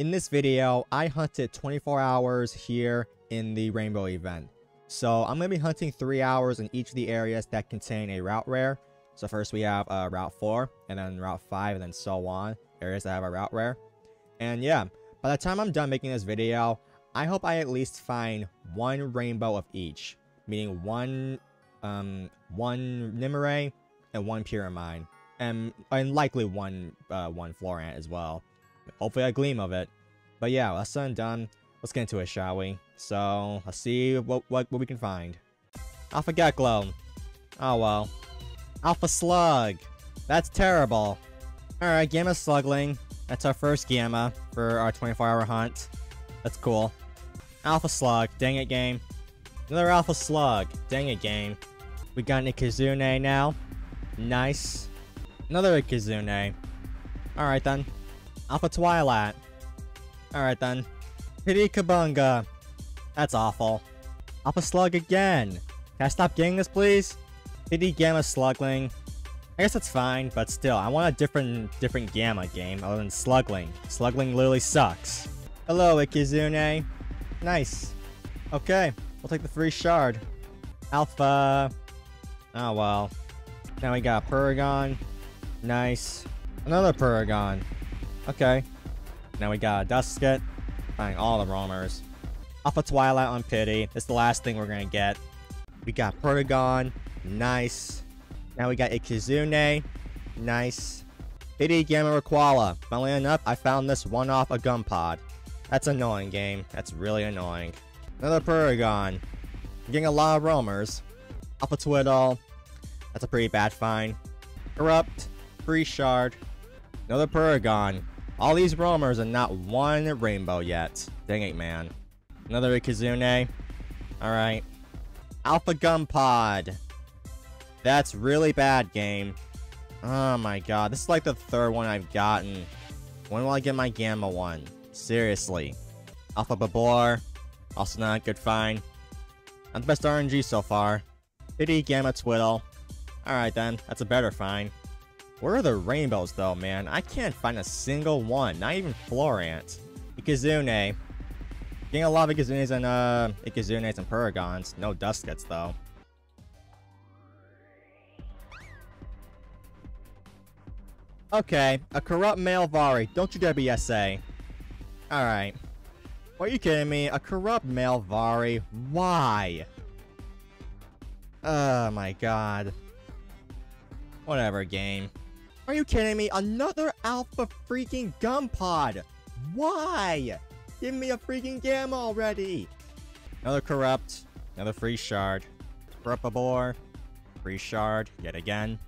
In this video, I hunted 24 hours here in the Rainbow event. So I'm going to be hunting 3 hours in each of the areas that contain a route rare. So first we have uh, Route 4, and then Route 5, and then so on. Areas that have a route rare. And yeah, by the time I'm done making this video, I hope I at least find one rainbow of each. Meaning one, um, one Nimue and one Pyramind. And, and likely one, uh, one Florant as well. Hopefully a gleam of it. But yeah, that's done done. Let's get into it, shall we? So, let's see what, what, what we can find. Alpha Geklow. Oh well. Alpha Slug. That's terrible. Alright, Gamma Slugling. That's our first Gamma for our 24-hour hunt. That's cool. Alpha Slug. Dang it, game. Another Alpha Slug. Dang it, game. We got an Ikazune now. Nice. Another Ikazune. Alright then. Alpha Twilight. Alright then. Pity Kabunga. That's awful. Alpha Slug again. Can I stop getting this, please? Pity Gamma Slugling. I guess that's fine, but still, I want a different different Gamma game other than Slugling. Slugling literally sucks. Hello, Ikazune. Nice. Okay, we'll take the free shard. Alpha. Oh well. Now we got Paragon. Nice. Another Paragon. Okay. Now we got a Dusket. Finding all the roamers. Alpha Twilight on Pity. Is the last thing we're gonna get. We got Protagon. Nice. Now we got Ikazune. Nice. Pity Gamma Requala. Funnily enough, I found this one off a Gumpod. That's annoying, game. That's really annoying. Another Paragon. Getting a lot of roamers. Alpha Twittle. That's a pretty bad find. Corrupt. Free Shard. Another Paragon. All these roamers and not one rainbow yet. Dang it, man. Another Ikazune. Alright. Alpha Gumpod. That's really bad, game. Oh my god. This is like the third one I've gotten. When will I get my Gamma one? Seriously. Alpha Babor. Also not good find. Not the best RNG so far. Pity Gamma Twittle. Alright then. That's a better find. Where are the rainbows though, man? I can't find a single one. Not even Florant. Ikazune. Getting a lot of Ikazunes and uh Ikazunes and Paragons. No Duskets though. Okay, a corrupt male Vari. Don't you dare be SA. Alright. Are you kidding me? A corrupt male Vari? Why? Oh my god. Whatever, game. Are you kidding me? Another alpha freaking Gumpod! Why? Give me a freaking gamma already! Another corrupt. Another free shard. Corrupt Babor. Free shard. Yet again.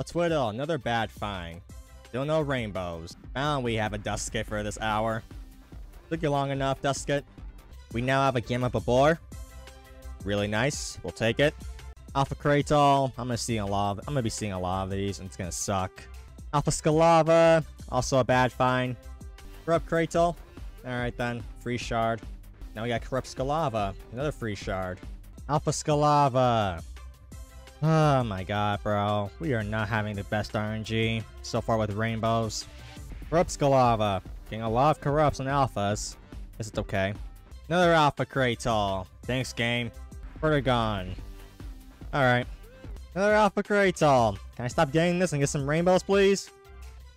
A Twittle. Another bad find. Still no rainbows. Found we have a Dusket for this hour. Took you long enough, Dusket. We now have a Gamma Babor. Really nice. We'll take it. Alpha Kratal. I'm gonna see a lot. Of, I'm gonna be seeing a lot of these, and it's gonna suck. Alpha Skalava. Also a bad find. Corrupt Kratal. Alright then. Free shard. Now we got Corrupt Skalava. Another free shard. Alpha Skalava. Oh my god, bro. We are not having the best RNG so far with rainbows. Corrupt Skalava. Getting a lot of corrupts and alphas. Is it okay? Another Alpha Kratal. Thanks, game. Vertigon. Alright. Another Alpha Kratal. Can I stop getting this and get some rainbows, please?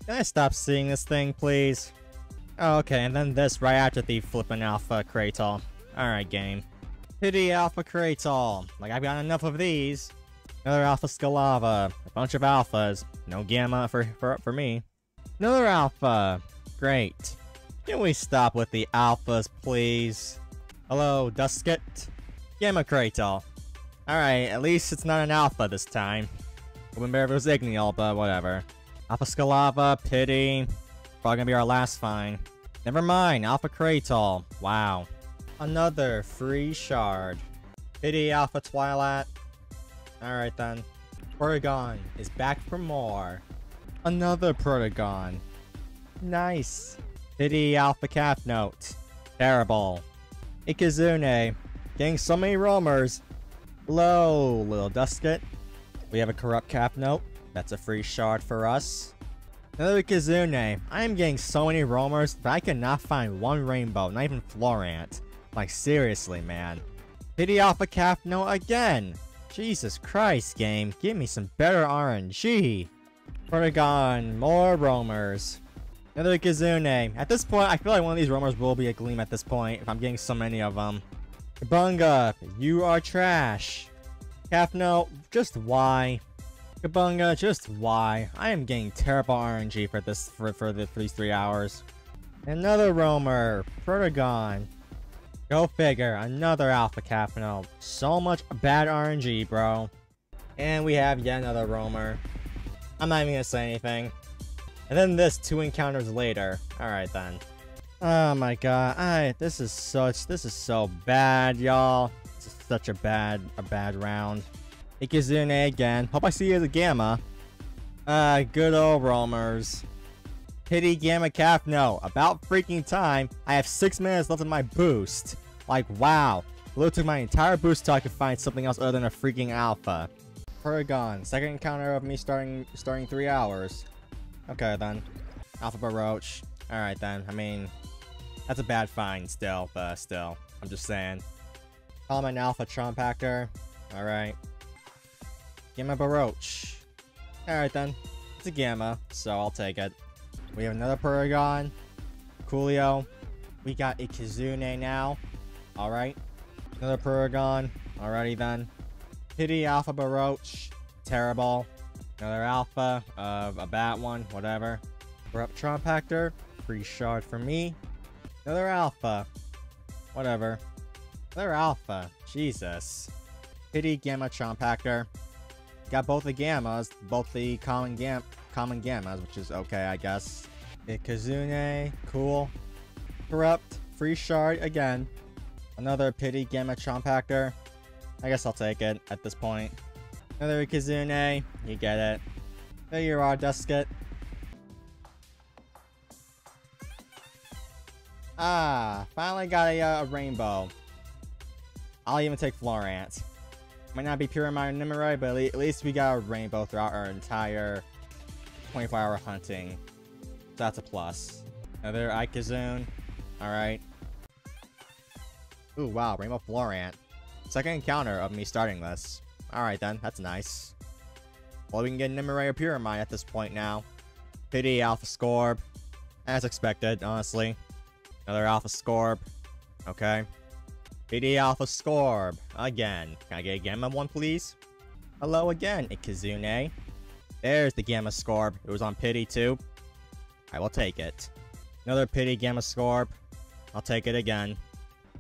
Can I stop seeing this thing, please? Oh, okay, and then this right after the flipping Alpha Kratal. Alright, game. Pity Alpha Kratal. Like, I've got enough of these. Another Alpha Scalava. A bunch of Alphas. No Gamma for, for, for me. Another Alpha. Great. Can we stop with the Alphas, please? Hello, Dusket. Gamma Kratal. Alright, at least it's not an alpha this time. If it was Ignial, but whatever. Alpha Skalava, Pity. Probably gonna be our last find. Never mind, Alpha Kratal. Wow. Another free shard. Pity Alpha Twilight. Alright then. Protagon is back for more. Another Protagon. Nice. Pity Alpha Cafnote. Terrible. Ikazune. Getting so many roamers. Hello, little Dusket. We have a corrupt Cafnote. That's a free shard for us. Another Kizune. I am getting so many roamers, but I cannot find one rainbow, not even Florant. Like, seriously, man. Pity Alpha note again! Jesus Christ, game. Give me some better RNG. Protagon, more roamers. Another Kizune. At this point, I feel like one of these roamers will be a Gleam at this point, if I'm getting so many of them. Kabunga, you are trash. Capno, just why? Kabunga, uh, just why? I am getting terrible RNG for this for, for, the, for these three hours. Another roamer, Protagon. Go figure, another Alpha Capno. So much bad RNG, bro. And we have yet another roamer. I'm not even gonna say anything. And then this two encounters later. Alright then. Oh my god, I this is such this is so bad, y'all. This is such a bad a bad round. Ikizune again. Hope I see you as a Gamma. Uh, good old roamers. Pity Gamma Calf, no. About freaking time. I have six minutes left of my boost. Like, wow. It took my entire boost till I could find something else other than a freaking alpha. Paragon. Second encounter of me starting starting three hours. Okay then. Alpha Baroach. Alright then. I mean, that's a bad find still, but still. I'm just saying. Call an Alpha Trompactor. Alright. Gamma Baroach. Alright then. It's a Gamma, so I'll take it. We have another Paragon. Coolio. We got a Kizune now. Alright. Another Paragon. Alrighty then. Pity Alpha Baroach. Terrible. Another Alpha of a Bat one. Whatever. Corrupt Trompactor. Free shard for me. Another Alpha. Whatever. Another Alpha. Jesus. Pity Gamma Trompactor. Got both the gammas, both the common gam common gammas, which is okay, I guess. Ikazune, cool. Corrupt, free shard again. Another pity gamma chompactor. I guess I'll take it at this point. Another Ikazune, you get it. There you are, Dusket. Ah, finally got a, uh, a rainbow. I'll even take Florant. Might not be pure Mario Nimue, but at least we got a rainbow throughout our entire 24 hour hunting. So that's a plus. Another Ikazune. Alright. Ooh, wow, Rainbow Florant. Second encounter of me starting this. Alright then, that's nice. Well, we can get Nimue or Pyramind at this point now. Pity Alpha Scorb. As expected, honestly. Another Alpha Scorb. Okay. PD Alpha Scorb. Again. Can I get a Gamma one, please? Hello again, Ikazune. There's the Gamma Scorb. It was on Pity, too. I will take it. Another Pity Gamma Scorb. I'll take it again.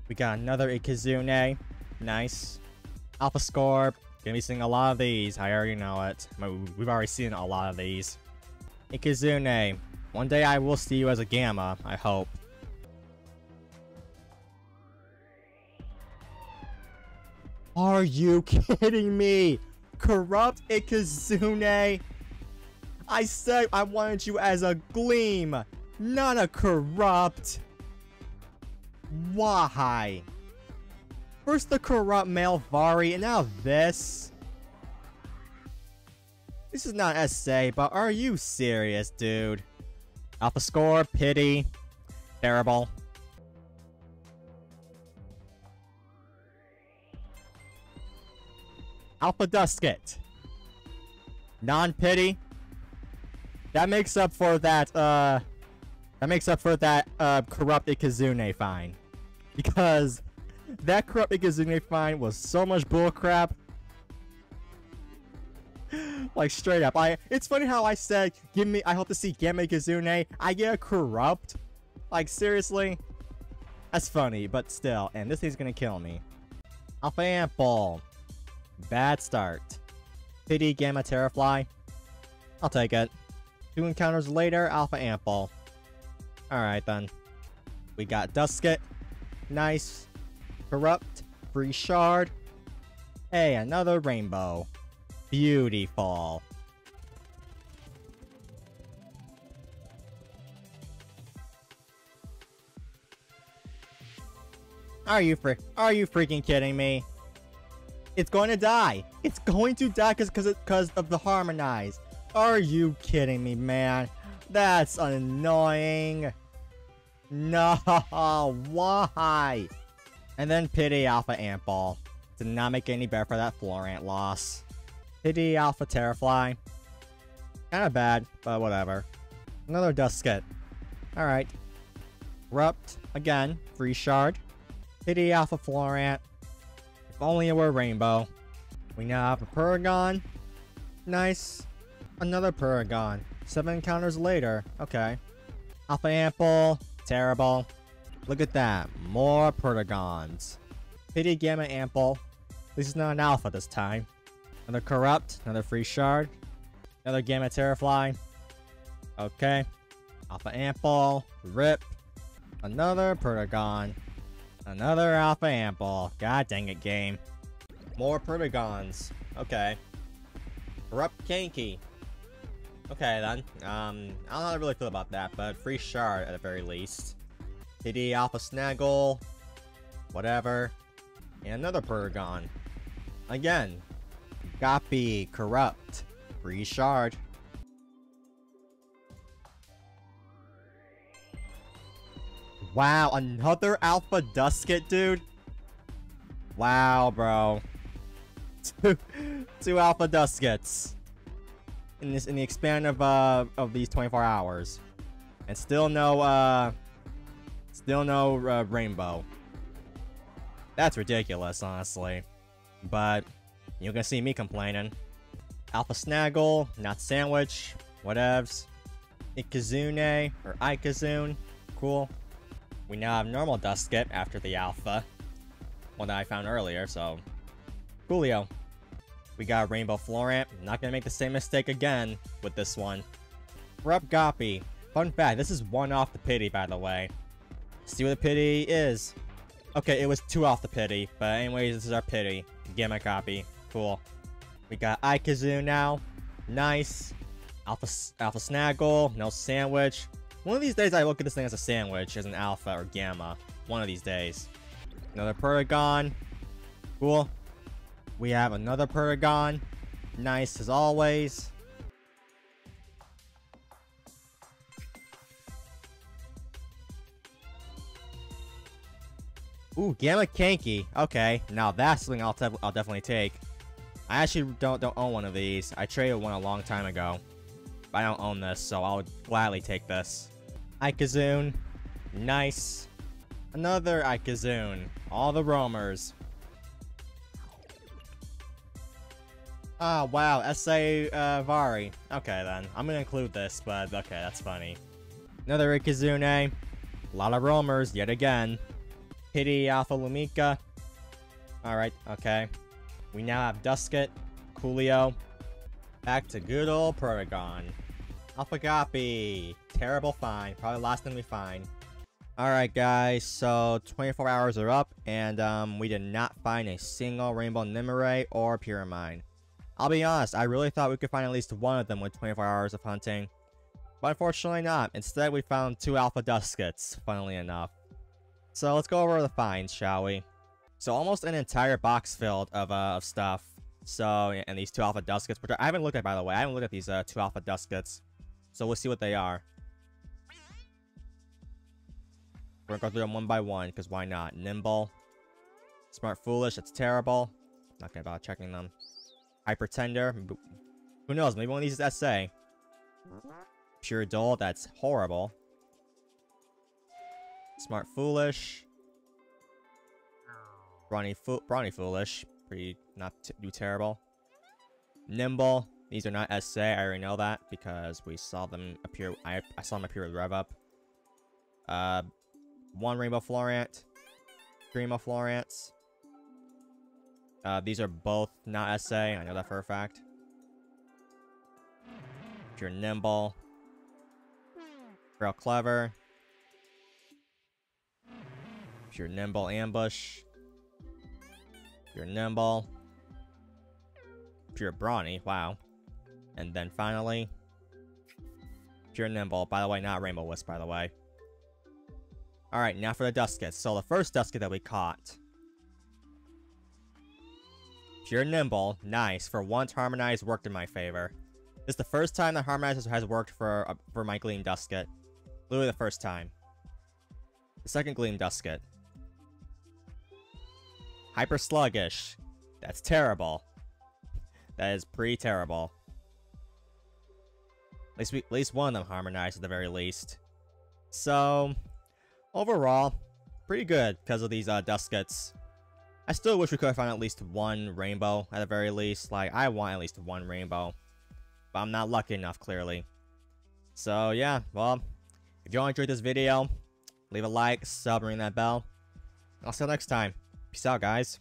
We got another Ikazune. Nice. Alpha Scorb. Gonna be seeing a lot of these. I already know it. We've already seen a lot of these. Ikazune. One day I will see you as a Gamma, I hope. Are you kidding me? Corrupt Ikazune? I said I wanted you as a Gleam, not a Corrupt. Why? First the Corrupt Malvari, and now this? This is not SA, but are you serious, dude? Alpha score, pity, terrible. Alpha Dusket. Non-pity. That makes up for that, uh... That makes up for that, uh, corrupted Kazune fine. Because that corrupted Kazune fine was so much bullcrap. like, straight up. I. It's funny how I said, give me, I hope to see Gamma Kazune. I get a corrupt. Like, seriously? That's funny, but still. And this thing's gonna kill me. Alpha Ample. Bad start. Pity Gamma Terrafly. I'll take it. Two encounters later, Alpha Ample. Alright then. We got Dusket. Nice. Corrupt. Free Shard. Hey, another rainbow. Beautiful. Are you fr- are you freaking kidding me? It's going to die. It's going to die because of the harmonize. Are you kidding me, man? That's annoying. No, why? And then Pity Alpha Ant Ball. Did not make any better for that Florant loss. Pity Alpha Terrafly. Kinda bad, but whatever. Another Dusket. Alright. Rupt, again, free shard. Pity Alpha Florant. Only it were Rainbow. We now have a Paragon. Nice. Another Paragon. Seven encounters later. Okay. Alpha Ample. Terrible. Look at that. More Protagons. Pity Gamma Ample. This is not an Alpha this time. Another Corrupt. Another Free Shard. Another Gamma Terrafly. Okay. Alpha Ample. Rip. Another Protagon. Another Alpha Ample. God dang it, game. More Protagons. Okay. Corrupt Kanky. Okay then. Um, I don't really feel about that, but free shard at the very least. PD Alpha Snaggle. Whatever. And another Paragon. Again. Goppie Corrupt. Free shard. Wow, another Alpha Dusket, dude? Wow, bro. Two, two Alpha Duskets in this in the expand of uh of these 24 hours, and still no uh still no uh, rainbow. That's ridiculous, honestly. But you're gonna see me complaining. Alpha Snaggle, not Sandwich, whatevs. Ikazune, or Ikazune, cool. We now have normal Dusket after the Alpha. One that I found earlier, so... Coolio. We got Rainbow Florant. Not gonna make the same mistake again with this one. Rup Goppie. Fun fact, this is one off the pity, by the way. See what the pity is. Okay, it was two off the pity, but anyways, this is our pity. Gamma copy. Cool. We got Ikazu now. Nice. Alpha, Alpha Snaggle. No sandwich. One of these days, I look at this thing as a sandwich, as an Alpha or Gamma. One of these days. Another Paragon. Cool. We have another Paragon. Nice as always. Ooh, Gamma Kanky. Okay, now that's something I'll, I'll definitely take. I actually don't don't own one of these. I traded one a long time ago. I don't own this, so I'll gladly take this. Ikazune. Nice. Another Ikazune. All the roamers. Ah, oh, wow, S.A. Uh, Vari. Okay, then. I'm gonna include this, but okay, that's funny. Another Ikazune. A lot of roamers, yet again. Pity Alpha Lumika. Alright, okay. We now have Dusket, Coolio. Back to good old Protagon. Alpha Goppie. Terrible find. Probably last thing we find. Alright guys, so 24 hours are up, and um, we did not find a single Rainbow Nimue or Pyramind. I'll be honest, I really thought we could find at least one of them with 24 hours of hunting. But unfortunately not. Instead, we found two Alpha Duskets, funnily enough. So let's go over the finds, shall we? So almost an entire box filled of, uh, of stuff. So, and these two Alpha Duskets, which I haven't looked at, by the way. I haven't looked at these uh, two Alpha Duskets. So we'll see what they are. We're gonna go through them one by one, because why not? Nimble. Smart Foolish, that's terrible. Not gonna bother checking them. Hypertender. Who knows? Maybe one of these is SA. Pure Dull. That's horrible. Smart Foolish. Brawny, Fo Brawny Foolish. Pretty not too terrible. Nimble. These are not SA. I already know that because we saw them appear. I, I saw them appear with Rev Up. Uh, one Rainbow Florant. Rainbow Florants. Uh, these are both not SA. I know that for a fact. You're nimble. Real clever. You're nimble, ambush. You're nimble. You're brawny, wow. And then finally, you're nimble. By the way, not Rainbow Wisp, by the way. Alright, now for the Duskets. So the first Dusket that we caught Pure Nimble, nice. For once, Harmonized worked in my favor. This is the first time that Harmonizer has worked for uh, for my Gleam Dusket. Literally the first time. The second Gleam Dusket. Hyper Sluggish. That's terrible. That is pretty terrible. At least, we, at least one of them harmonized at the very least. So, overall, pretty good because of these uh, Duskets. I still wish we could have found at least one rainbow at the very least. Like, I want at least one rainbow. But I'm not lucky enough, clearly. So, yeah, well, if you all enjoyed this video, leave a like, sub, ring that bell. I'll see you next time. Peace out, guys.